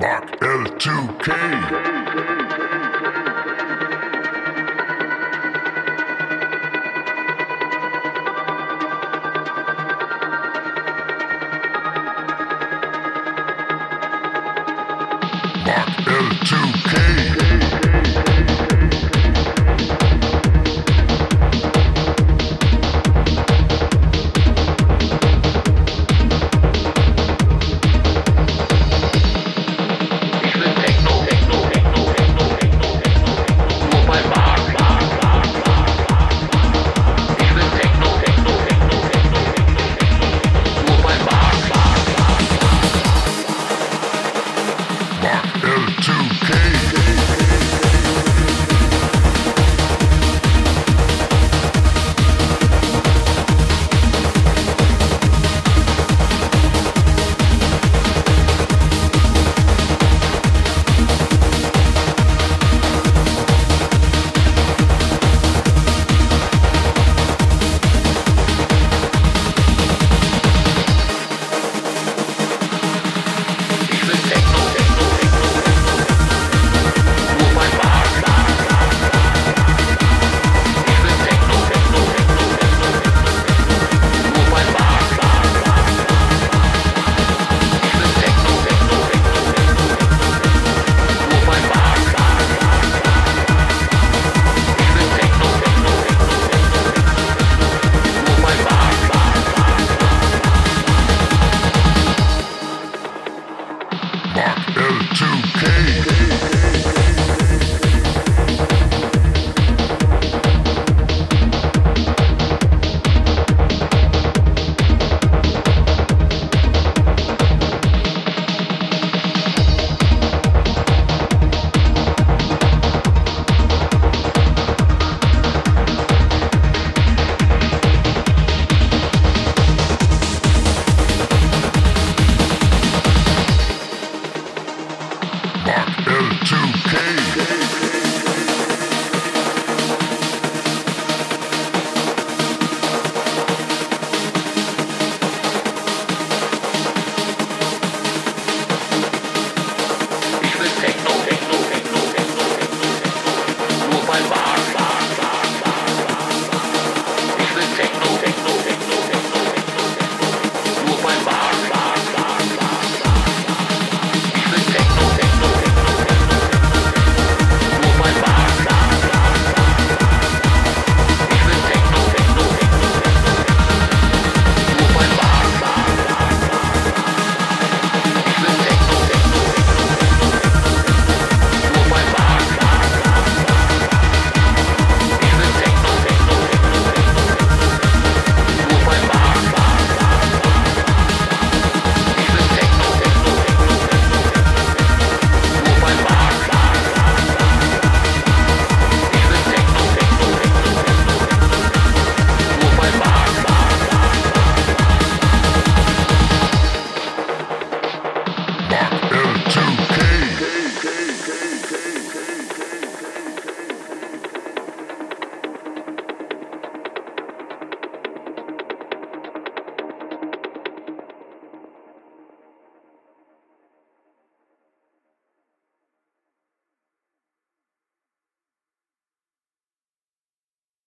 L2K. Mark L2K. Mark L2K.